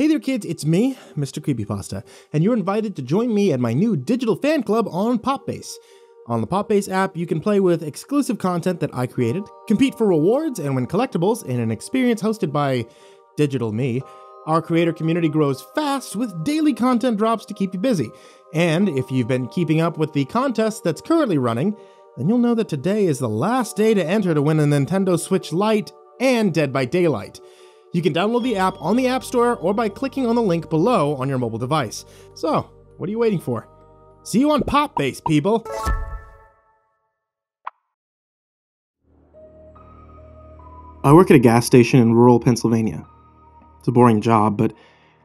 Hey there, kids, it's me, Mr. Creepypasta, and you're invited to join me at my new digital fan club on Popbase. On the Popbase app, you can play with exclusive content that I created, compete for rewards, and win collectibles in an experience hosted by Digital Me. Our creator community grows fast with daily content drops to keep you busy. And if you've been keeping up with the contest that's currently running, then you'll know that today is the last day to enter to win a Nintendo Switch Lite and Dead by Daylight. You can download the app on the App Store or by clicking on the link below on your mobile device. So, what are you waiting for? See you on Pop Base, people! I work at a gas station in rural Pennsylvania. It's a boring job, but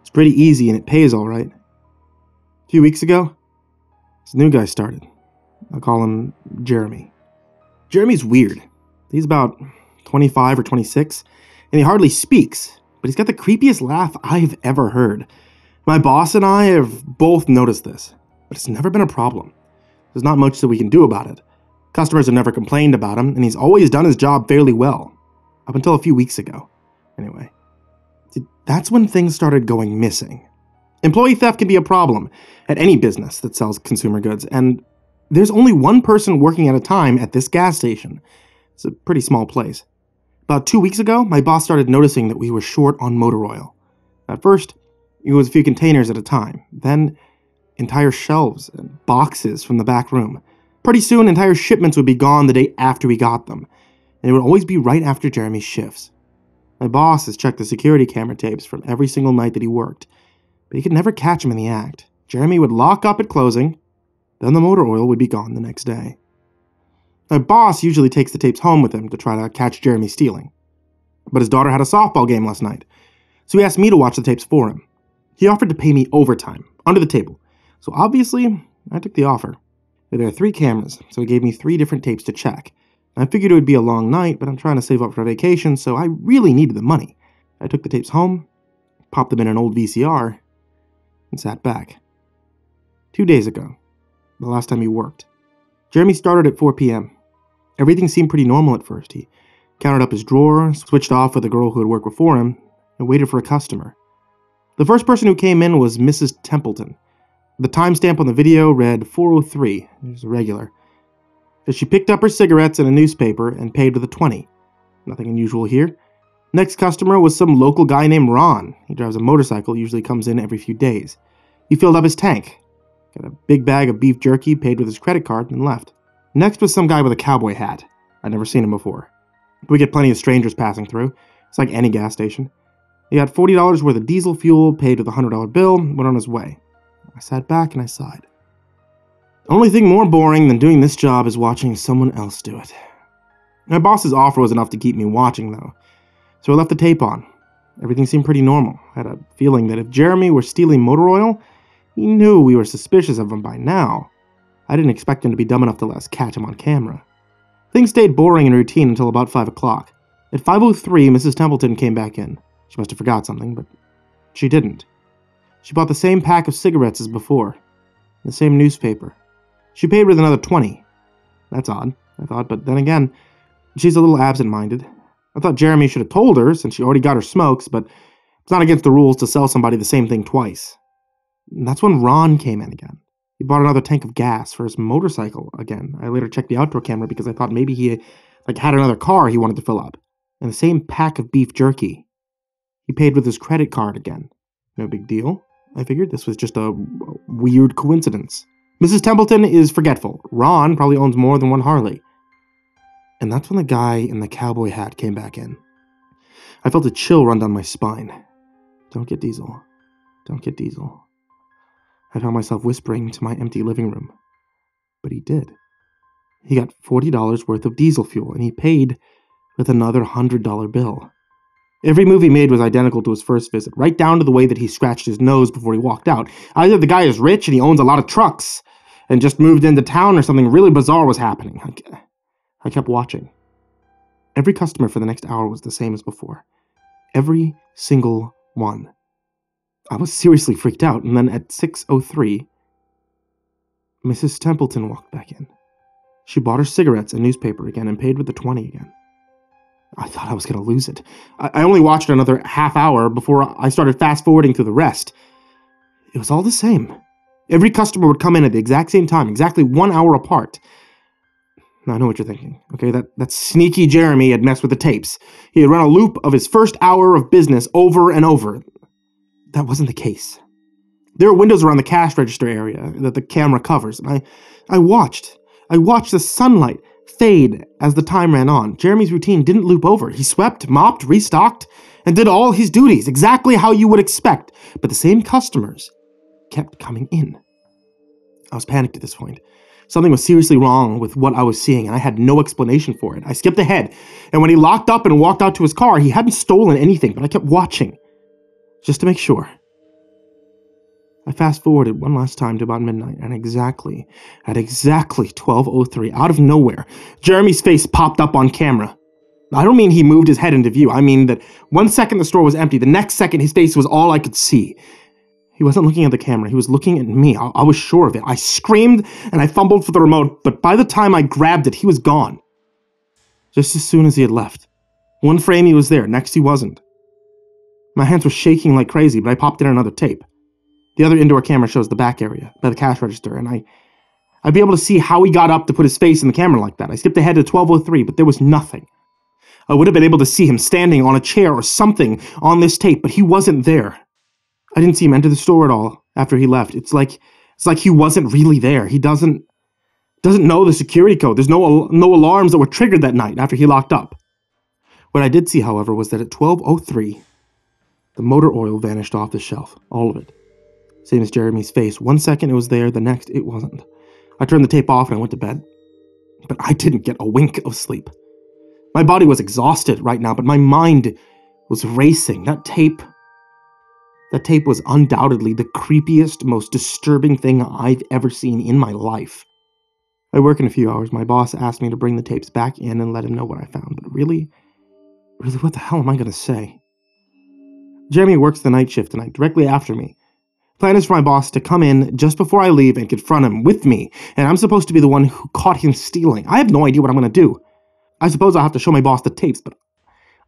it's pretty easy and it pays all right. A few weeks ago, this new guy started. I'll call him Jeremy. Jeremy's weird. He's about 25 or 26, and he hardly speaks, but he's got the creepiest laugh I've ever heard. My boss and I have both noticed this, but it's never been a problem. There's not much that we can do about it. Customers have never complained about him, and he's always done his job fairly well. Up until a few weeks ago. Anyway, that's when things started going missing. Employee theft can be a problem at any business that sells consumer goods, and there's only one person working at a time at this gas station. It's a pretty small place. About two weeks ago, my boss started noticing that we were short on motor oil. At first, it was a few containers at a time, then entire shelves and boxes from the back room. Pretty soon, entire shipments would be gone the day after we got them, and it would always be right after Jeremy's shifts. My boss has checked the security camera tapes from every single night that he worked, but he could never catch him in the act. Jeremy would lock up at closing, then the motor oil would be gone the next day. My boss usually takes the tapes home with him to try to catch Jeremy stealing. But his daughter had a softball game last night, so he asked me to watch the tapes for him. He offered to pay me overtime, under the table, so obviously I took the offer. There are three cameras, so he gave me three different tapes to check. I figured it would be a long night, but I'm trying to save up for vacation, so I really needed the money. I took the tapes home, popped them in an old VCR, and sat back. Two days ago, the last time he worked. Jeremy started at 4 p.m. Everything seemed pretty normal at first. He counted up his drawer, switched off with the girl who had worked before him, and waited for a customer. The first person who came in was Mrs. Templeton. The timestamp on the video read 403, it was regular. As she picked up her cigarettes and a newspaper and paid with a 20. Nothing unusual here. Next customer was some local guy named Ron. He drives a motorcycle, usually comes in every few days. He filled up his tank, got a big bag of beef jerky, paid with his credit card, and left. Next was some guy with a cowboy hat. I'd never seen him before. We get plenty of strangers passing through. It's like any gas station. He got $40 worth of diesel fuel, paid with a $100 bill, went on his way. I sat back and I sighed. The only thing more boring than doing this job is watching someone else do it. My boss's offer was enough to keep me watching, though, so I left the tape on. Everything seemed pretty normal. I had a feeling that if Jeremy were stealing motor oil, he knew we were suspicious of him by now. I didn't expect him to be dumb enough to let us catch him on camera. Things stayed boring and routine until about 5 o'clock. At 5.03, Mrs. Templeton came back in. She must have forgot something, but she didn't. She bought the same pack of cigarettes as before, the same newspaper. She paid with another 20. That's odd, I thought, but then again, she's a little absent minded. I thought Jeremy should have told her since she already got her smokes, but it's not against the rules to sell somebody the same thing twice. And that's when Ron came in again. He bought another tank of gas for his motorcycle again. I later checked the outdoor camera because I thought maybe he like had another car he wanted to fill up. And the same pack of beef jerky. He paid with his credit card again. No big deal. I figured this was just a weird coincidence. Mrs. Templeton is forgetful. Ron probably owns more than one Harley. And that's when the guy in the cowboy hat came back in. I felt a chill run down my spine. Don't get diesel. Don't get diesel. I found myself whispering to my empty living room. But he did. He got $40 worth of diesel fuel, and he paid with another $100 bill. Every move he made was identical to his first visit, right down to the way that he scratched his nose before he walked out. Either the guy is rich and he owns a lot of trucks and just moved into town, or something really bizarre was happening. I, I kept watching. Every customer for the next hour was the same as before. Every single one. I was seriously freaked out, and then at 6.03, Mrs. Templeton walked back in. She bought her cigarettes and newspaper again and paid with the 20 again. I thought I was going to lose it. I, I only watched another half hour before I started fast forwarding through the rest. It was all the same. Every customer would come in at the exact same time, exactly one hour apart. Now, I know what you're thinking. Okay, that, that sneaky Jeremy had messed with the tapes. He had run a loop of his first hour of business over and over. That wasn't the case. There are windows around the cash register area that the camera covers, and I, I watched. I watched the sunlight fade as the time ran on. Jeremy's routine didn't loop over. He swept, mopped, restocked, and did all his duties exactly how you would expect. But the same customers kept coming in. I was panicked at this point. Something was seriously wrong with what I was seeing, and I had no explanation for it. I skipped ahead, and when he locked up and walked out to his car, he hadn't stolen anything, but I kept watching, just to make sure. I fast forwarded one last time to about midnight, and exactly, at exactly 12.03, out of nowhere, Jeremy's face popped up on camera. I don't mean he moved his head into view. I mean that one second the store was empty, the next second his face was all I could see. He wasn't looking at the camera, he was looking at me. I, I was sure of it. I screamed and I fumbled for the remote, but by the time I grabbed it, he was gone. Just as soon as he had left. One frame he was there, next he wasn't. My hands were shaking like crazy, but I popped in another tape. The other indoor camera shows the back area by the cash register, and I, I'd be able to see how he got up to put his face in the camera like that. I skipped ahead to 1203, but there was nothing. I would have been able to see him standing on a chair or something on this tape, but he wasn't there. I didn't see him enter the store at all after he left. It's like it's like he wasn't really there. He doesn't doesn't know the security code. There's no no alarms that were triggered that night after he locked up. What I did see, however, was that at 12:03, the motor oil vanished off the shelf, all of it. Same as Jeremy's face. One second it was there, the next it wasn't. I turned the tape off and I went to bed. But I didn't get a wink of sleep. My body was exhausted right now, but my mind was racing. That tape. That tape was undoubtedly the creepiest, most disturbing thing I've ever seen in my life. I work in a few hours. My boss asked me to bring the tapes back in and let him know what I found. But really, really, what the hell am I to say? Jeremy works the night shift tonight, directly after me. Plan is for my boss to come in just before I leave and confront him with me, and I'm supposed to be the one who caught him stealing. I have no idea what I'm to do. I suppose I'll have to show my boss the tapes, but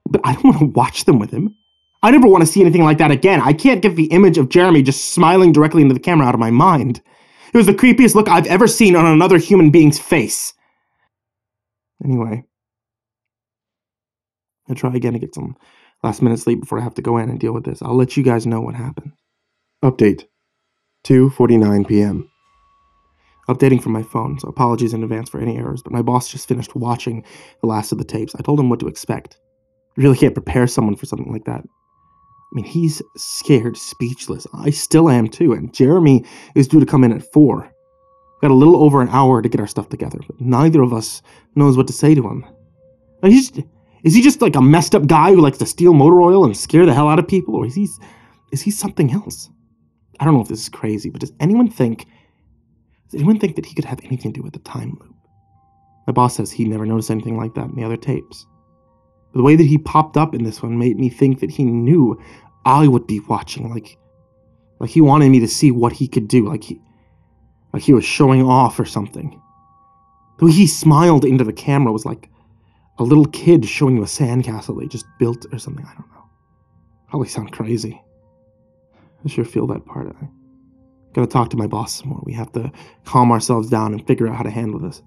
but I don't want to watch them with him. I never want to see anything like that again. I can't get the image of Jeremy just smiling directly into the camera out of my mind. It was the creepiest look I've ever seen on another human being's face. Anyway, I'll try again to get some last minute sleep before I have to go in and deal with this. I'll let you guys know what happened. Update 2:49 p.m. Updating from my phone, so apologies in advance for any errors, but my boss just finished watching the last of the tapes. I told him what to expect. You really can't prepare someone for something like that. I mean, he's scared, speechless. I still am too, and Jeremy is due to come in at 4. We've got a little over an hour to get our stuff together, but neither of us knows what to say to him. He's, is he just like a messed up guy who likes to steal motor oil and scare the hell out of people, or is he, is he something else? I don't know if this is crazy, but does anyone think does anyone think that he could have anything to do with the time loop? My boss says he never noticed anything like that in the other tapes. But the way that he popped up in this one made me think that he knew I would be watching, like like he wanted me to see what he could do, like he like he was showing off or something. The way he smiled into the camera was like a little kid showing you a sandcastle they just built or something. I don't know. Probably sound crazy. I sure feel that part. I gotta talk to my boss some more. We have to calm ourselves down and figure out how to handle this.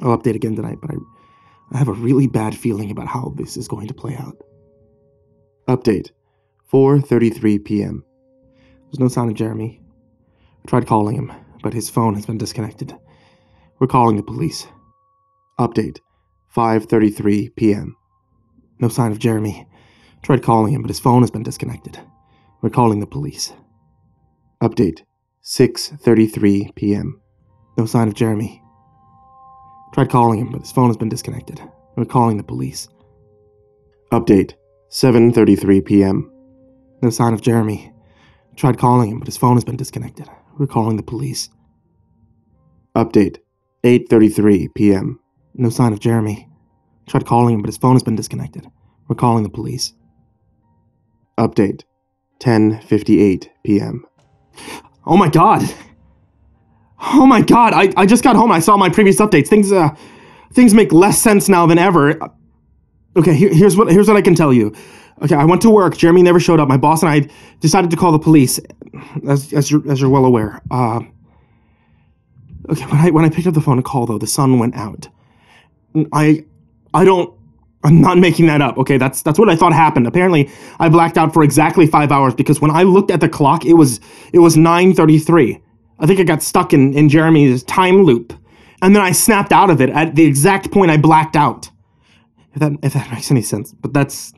I'll update again tonight, but I, I have a really bad feeling about how this is going to play out. Update 4:33 p.m. There's no sign of Jeremy. I tried calling him, but his phone has been disconnected. We're calling the police. Update 5:33 p.m. No sign of Jeremy. Tried calling him, but his phone has been disconnected. We're calling the police. Update 6:33 p.m. No sign of Jeremy. Tried calling him, but his phone has been disconnected. We're calling the police. Update 7:33 p.m. No sign of Jeremy. Tried calling him, but his phone has been disconnected. We're calling the police. Update 8:33 p.m. No sign of Jeremy. Tried calling him, but his phone has been disconnected. We're calling the police. Update 10:58 p.m. Oh my god. Oh my god. I, I just got home. I saw my previous updates. Things uh things make less sense now than ever. Okay, here, here's what here's what I can tell you. Okay, I went to work. Jeremy never showed up. My boss and I decided to call the police, as as you're as you're well aware. Uh, okay, when I when I picked up the phone to call though, the sun went out. I I don't. I'm not making that up. Okay, that's that's what I thought happened. Apparently, I blacked out for exactly five hours because when I looked at the clock, it was it was 9:33. I think I got stuck in in Jeremy's time loop, and then I snapped out of it at the exact point I blacked out. If that if that makes any sense, but that's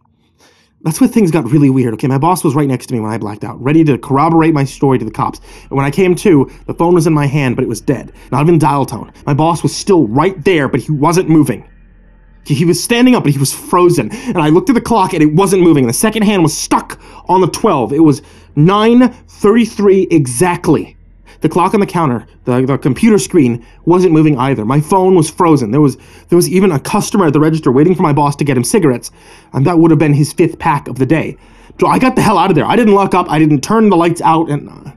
that's where things got really weird. Okay, my boss was right next to me when I blacked out, ready to corroborate my story to the cops. And when I came to, the phone was in my hand, but it was dead. Not even dial tone. My boss was still right there, but he wasn't moving. He was standing up, but he was frozen. And I looked at the clock, and it wasn't moving. And the second hand was stuck on the 12. It was 9:33 exactly. The clock on the counter, the, the computer screen, wasn't moving either. My phone was frozen. There was there was even a customer at the register waiting for my boss to get him cigarettes, and that would have been his fifth pack of the day. So I got the hell out of there. I didn't lock up. I didn't turn the lights out, and uh,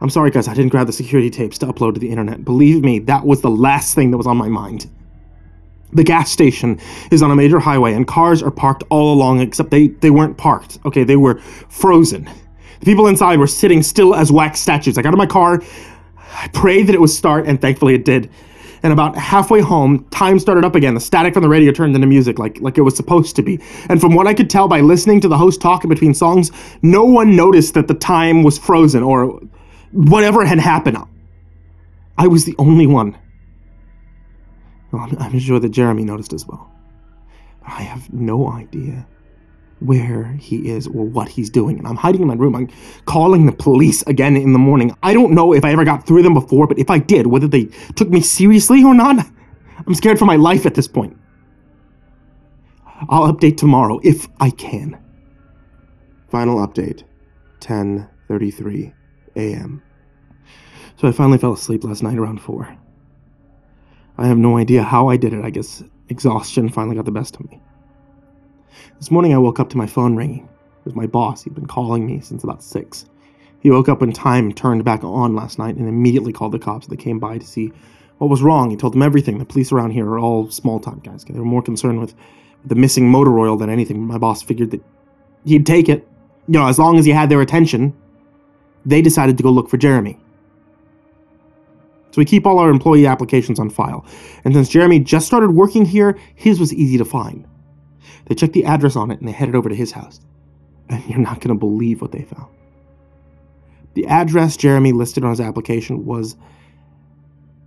I'm sorry, guys. I didn't grab the security tapes to upload to the internet. Believe me, that was the last thing that was on my mind. The gas station is on a major highway, and cars are parked all along, except they, they weren't parked. Okay, they were frozen. The people inside were sitting still as wax statues. I got in my car, I prayed that it would start, and thankfully it did. And about halfway home, time started up again. The static from the radio turned into music, like like it was supposed to be. And from what I could tell by listening to the host talk in between songs, no one noticed that the time was frozen or whatever had happened. I was the only one. Well, I'm, I'm sure that Jeremy noticed as well. I have no idea where he is or what he's doing. And I'm hiding in my room. I'm calling the police again in the morning. I don't know if I ever got through them before, but if I did, whether they took me seriously or not, I'm scared for my life at this point. I'll update tomorrow if I can. Final update 10:33 a.m. So I finally fell asleep last night around 4. I have no idea how I did it. I guess exhaustion finally got the best of me. This morning I woke up to my phone ringing. It was my boss. He'd been calling me since about 6. He woke up when time turned back on last night and immediately called the cops. They came by to see what was wrong. He told them everything. The police around here are all small time guys. They were more concerned with the missing motor oil than anything. My boss figured that he'd take it. You know, as long as he had their attention, they decided to go look for Jeremy. So we keep all our employee applications on file. And since Jeremy just started working here, his was easy to find. They checked the address on it and they headed over to his house. And you're not going to believe what they found. The address Jeremy listed on his application was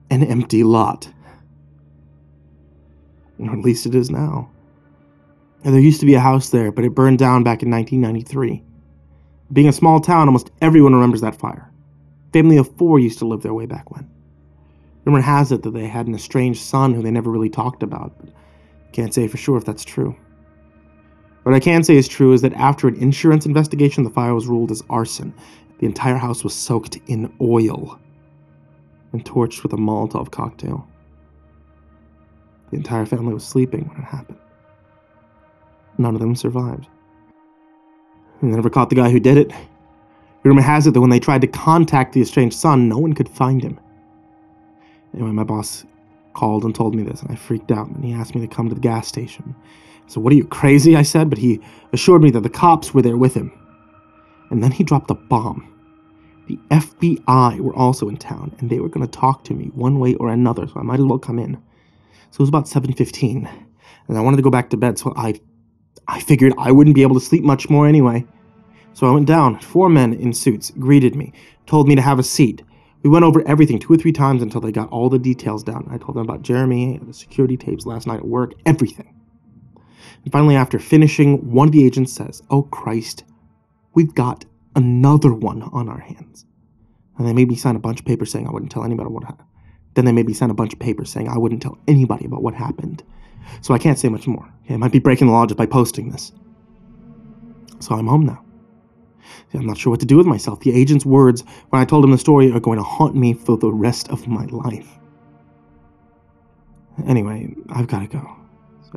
an empty lot. Or at least it is now. And there used to be a house there, but it burned down back in 1993. Being a small town, almost everyone remembers that fire. family of four used to live there way back when. Rumor has it that they had an estranged son who they never really talked about, but can't say for sure if that's true. What I can say is true is that after an insurance investigation, the fire was ruled as arson. The entire house was soaked in oil and torched with a Molotov cocktail. The entire family was sleeping when it happened. None of them survived. They never caught the guy who did it. Rumor has it that when they tried to contact the estranged son, no one could find him. Anyway, my boss called and told me this, and I freaked out, and he asked me to come to the gas station. So, what are you, crazy? I said, but he assured me that the cops were there with him. And then he dropped a bomb. The FBI were also in town, and they were going to talk to me one way or another, so I might as well come in. So it was about 7.15, and I wanted to go back to bed, so I, I figured I wouldn't be able to sleep much more anyway. So I went down. Four men in suits greeted me, told me to have a seat. We went over everything two or three times until they got all the details down. I told them about Jeremy, the security tapes last night at work, everything. And finally, after finishing, one of the agents says, Oh Christ, we've got another one on our hands. And they made me sign a bunch of papers saying I wouldn't tell anybody what happened. Then they made me sign a bunch of papers saying I wouldn't tell anybody about what happened. So I can't say much more. Okay, I might be breaking the law just by posting this. So I'm home now. I'm not sure what to do with myself. The agent's words when I told him the story are going to haunt me for the rest of my life. Anyway, I've got to go.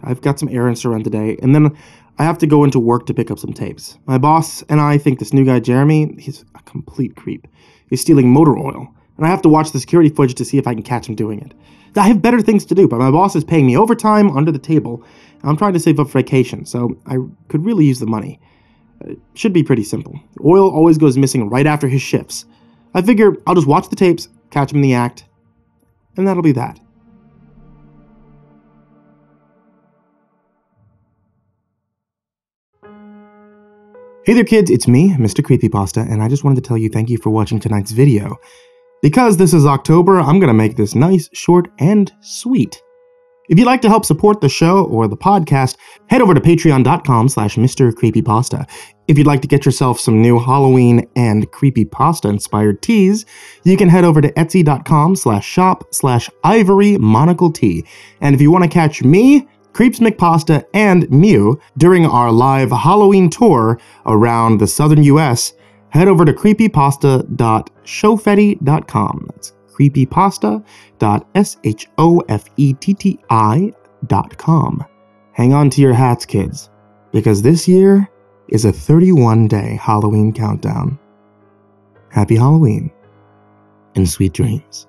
I've got some errands to run today, and then I have to go into work to pick up some tapes. My boss and I think this new guy, Jeremy, he's a complete creep. He's stealing motor oil, and I have to watch the security footage to see if I can catch him doing it. I have better things to do, but my boss is paying me overtime under the table. I'm trying to save up for vacation, so I could really use the money. It should be pretty simple. Oil always goes missing right after his shifts. I figure I'll just watch the tapes, catch him in the act, and that'll be that. Hey there kids, it's me, Mr. Creepypasta, and I just wanted to tell you thank you for watching tonight's video. Because this is October, I'm gonna make this nice, short, and sweet. If you'd like to help support the show or the podcast, head over to patreon.com slash Mr. If you'd like to get yourself some new Halloween and creepypasta inspired teas, you can head over to etsy.com slash shop slash ivory monocle tea. And if you want to catch me, Creeps McPasta, and Myuu during our live Halloween tour around the southern US, head over to creepypasta.shofetti.com. That's creepypasta.shofetti.com. Hang on to your hats, kids, because this year is a 31 day Halloween countdown. Happy Halloween and sweet dreams.